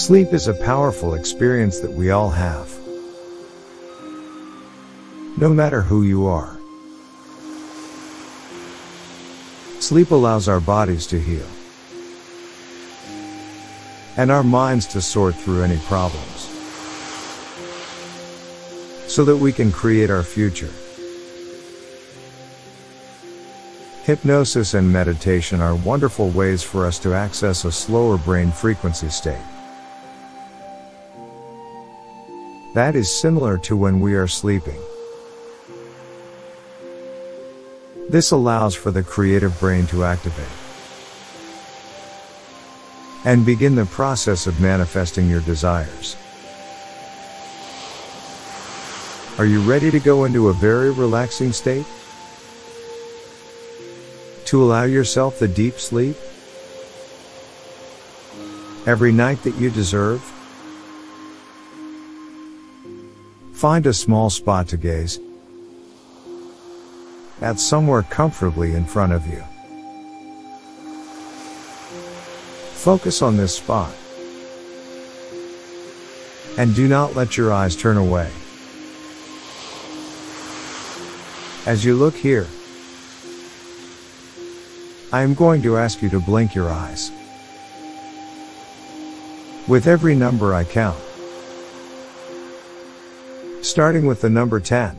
Sleep is a powerful experience that we all have. No matter who you are. Sleep allows our bodies to heal. And our minds to sort through any problems. So that we can create our future. Hypnosis and meditation are wonderful ways for us to access a slower brain frequency state. That is similar to when we are sleeping. This allows for the creative brain to activate and begin the process of manifesting your desires. Are you ready to go into a very relaxing state? To allow yourself the deep sleep? Every night that you deserve? Find a small spot to gaze at somewhere comfortably in front of you. Focus on this spot. And do not let your eyes turn away. As you look here, I am going to ask you to blink your eyes. With every number I count. Starting with the number 10.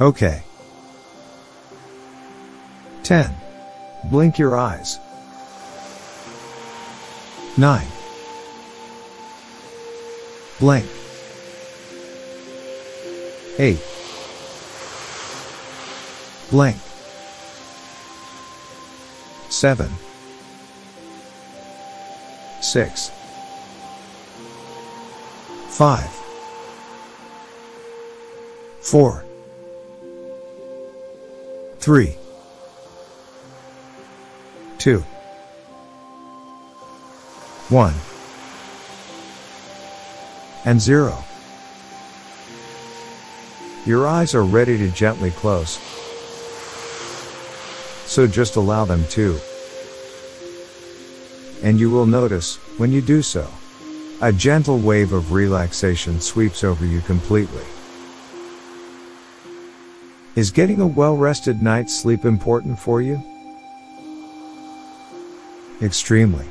Okay. 10. Blink your eyes. 9. Blink. 8. Blink. 7. 6. 5. 4. 3. 2. 1. And 0. Your eyes are ready to gently close. So just allow them to. And you will notice, when you do so, a gentle wave of relaxation sweeps over you completely. Is getting a well rested night's sleep important for you? Extremely.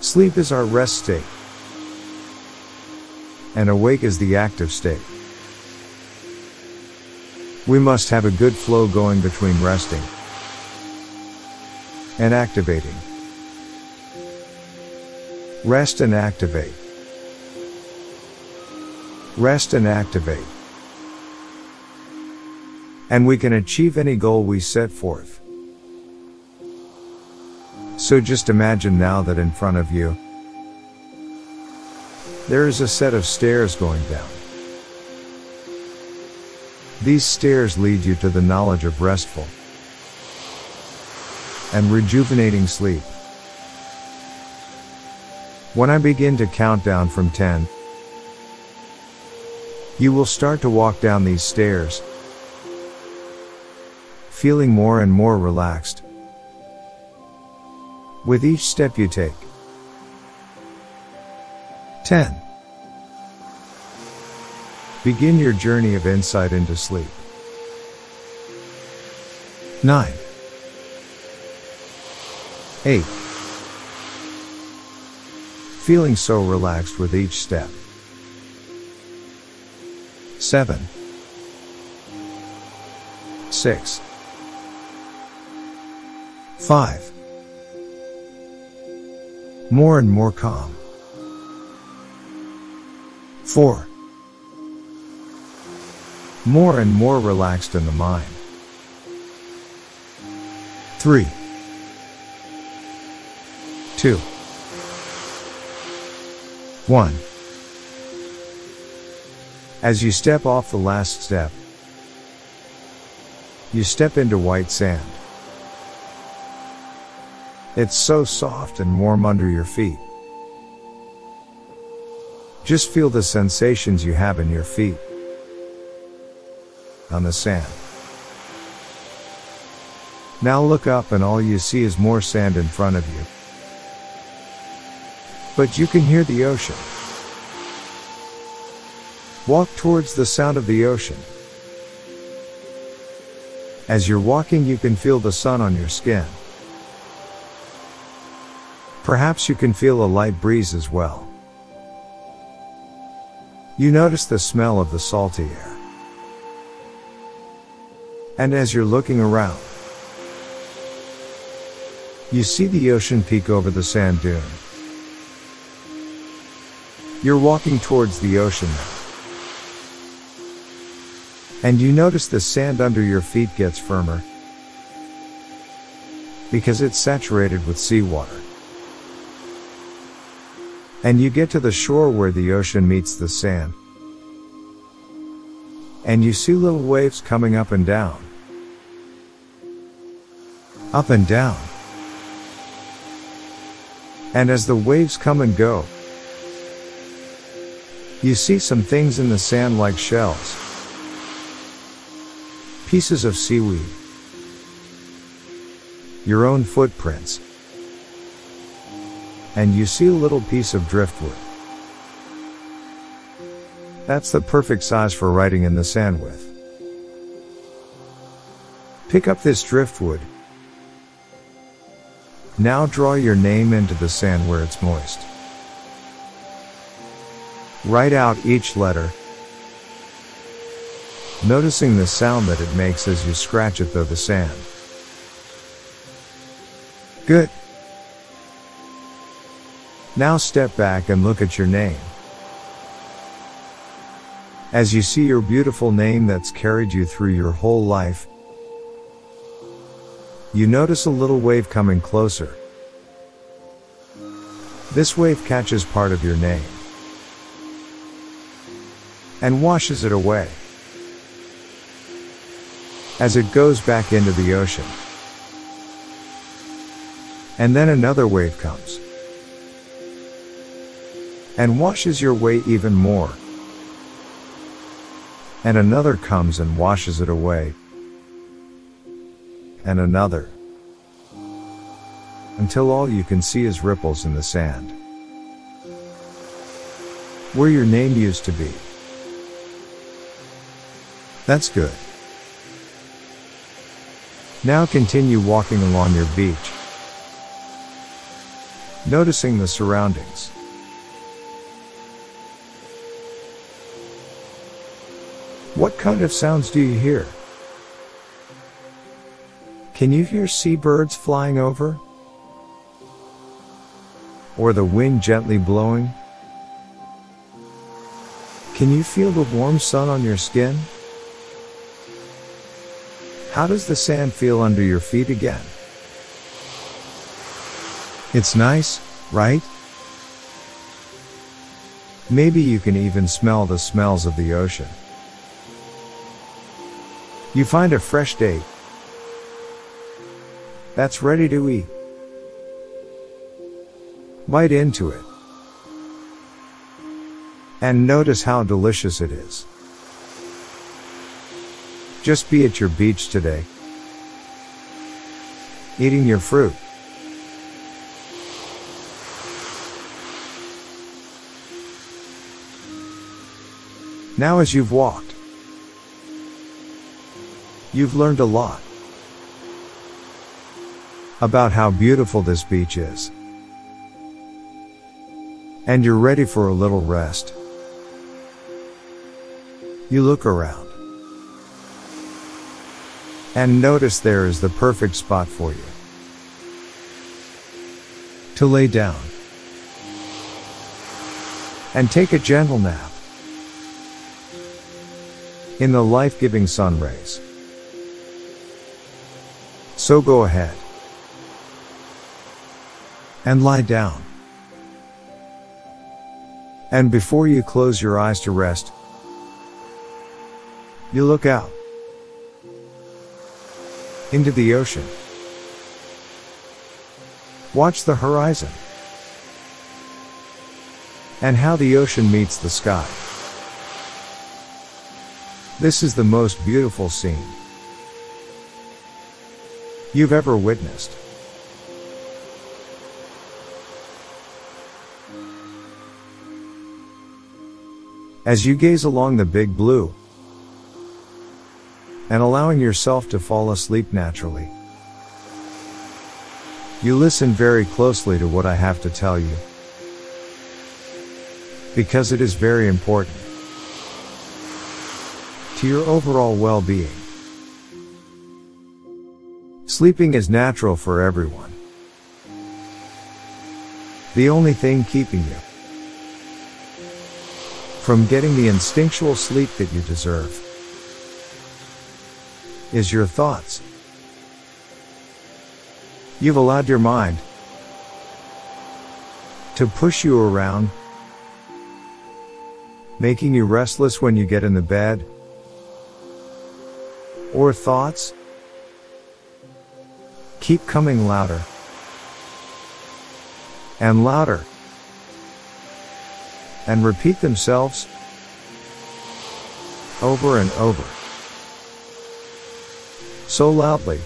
Sleep is our rest state, and awake is the active state. We must have a good flow going between resting and activating. Rest and activate. Rest and activate and we can achieve any goal we set forth. So just imagine now that in front of you, there is a set of stairs going down. These stairs lead you to the knowledge of restful and rejuvenating sleep. When I begin to count down from 10, you will start to walk down these stairs, feeling more and more relaxed. With each step you take. 10. Begin your journey of insight into sleep. 9. 8. Feeling so relaxed with each step. 7. 6. 5. More and more calm. 4. More and more relaxed in the mind. 3. 2. 1. As you step off the last step, you step into white sand. It's so soft and warm under your feet. Just feel the sensations you have in your feet on the sand. Now look up and all you see is more sand in front of you. But you can hear the ocean. Walk towards the sound of the ocean. As you're walking, you can feel the sun on your skin. Perhaps you can feel a light breeze as well. You notice the smell of the salty air. And as you're looking around, you see the ocean peek over the sand dune. You're walking towards the ocean now. And you notice the sand under your feet gets firmer because it's saturated with seawater. And you get to the shore where the ocean meets the sand. And you see little waves coming up and down. Up and down. And as the waves come and go, you see some things in the sand like shells, pieces of seaweed, your own footprints, and you see a little piece of driftwood. That's the perfect size for writing in the sand with. Pick up this driftwood. Now draw your name into the sand where it's moist. Write out each letter, noticing the sound that it makes as you scratch it through the sand. Good. Now step back and look at your name. As you see your beautiful name that's carried you through your whole life, you notice a little wave coming closer. This wave catches part of your name and washes it away as it goes back into the ocean. And then another wave comes and washes your way even more. And another comes and washes it away. And another. Until all you can see is ripples in the sand. Where your name used to be. That's good. Now continue walking along your beach. Noticing the surroundings. What kind of sounds do you hear? Can you hear seabirds flying over? Or the wind gently blowing? Can you feel the warm sun on your skin? How does the sand feel under your feet again? It's nice, right? Maybe you can even smell the smells of the ocean. You find a fresh date that's ready to eat. Bite into it. And notice how delicious it is. Just be at your beach today, eating your fruit. Now, as you've walked, You've learned a lot about how beautiful this beach is. And you're ready for a little rest. You look around and notice there is the perfect spot for you to lay down and take a gentle nap in the life giving sun rays. So go ahead and lie down. And before you close your eyes to rest, you look out into the ocean. Watch the horizon and how the ocean meets the sky. This is the most beautiful scene you've ever witnessed. As you gaze along the big blue and allowing yourself to fall asleep naturally, you listen very closely to what I have to tell you because it is very important to your overall well-being. Sleeping is natural for everyone. The only thing keeping you from getting the instinctual sleep that you deserve is your thoughts. You've allowed your mind to push you around, making you restless when you get in the bed, or thoughts keep coming louder and louder and repeat themselves over and over. So loudly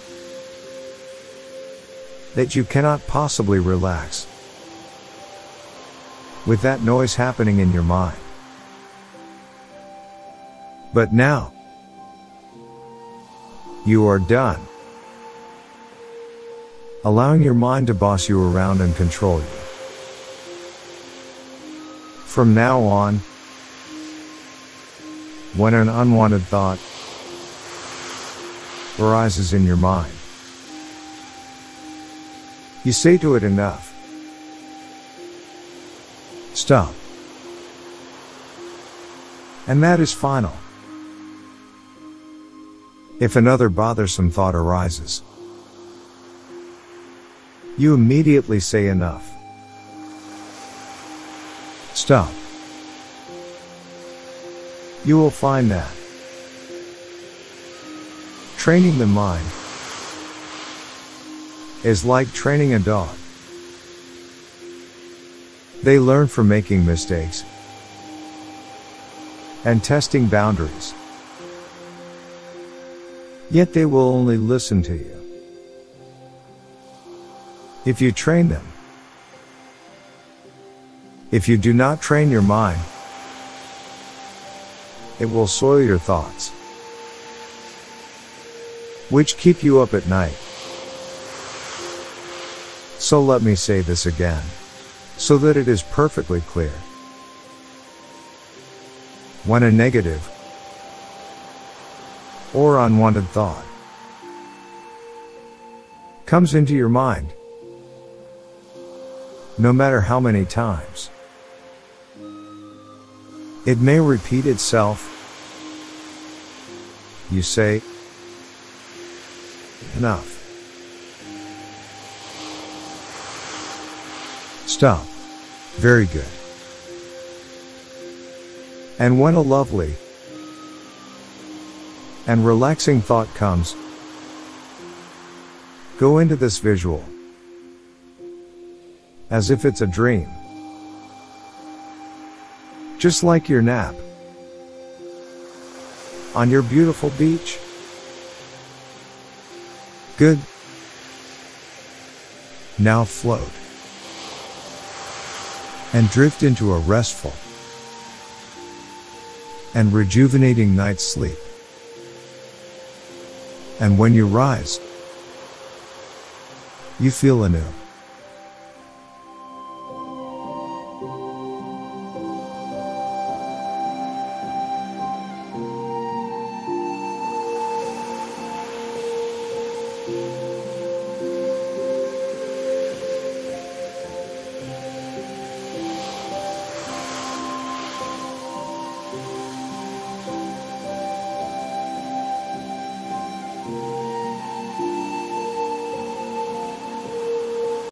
that you cannot possibly relax with that noise happening in your mind. But now, you are done. Allowing your mind to boss you around and control you. From now on, when an unwanted thought arises in your mind, you say to it enough. Stop. And that is final. If another bothersome thought arises, you immediately say enough. Stop. You will find that training the mind is like training a dog. They learn from making mistakes and testing boundaries. Yet they will only listen to you if you train them. If you do not train your mind, it will soil your thoughts, which keep you up at night. So let me say this again, so that it is perfectly clear. When a negative or unwanted thought comes into your mind, no matter how many times, it may repeat itself. You say, enough. Stop. Very good. And when a lovely and relaxing thought comes, go into this visual as if it's a dream. Just like your nap. On your beautiful beach. Good. Now float. And drift into a restful and rejuvenating night's sleep. And when you rise, you feel anew.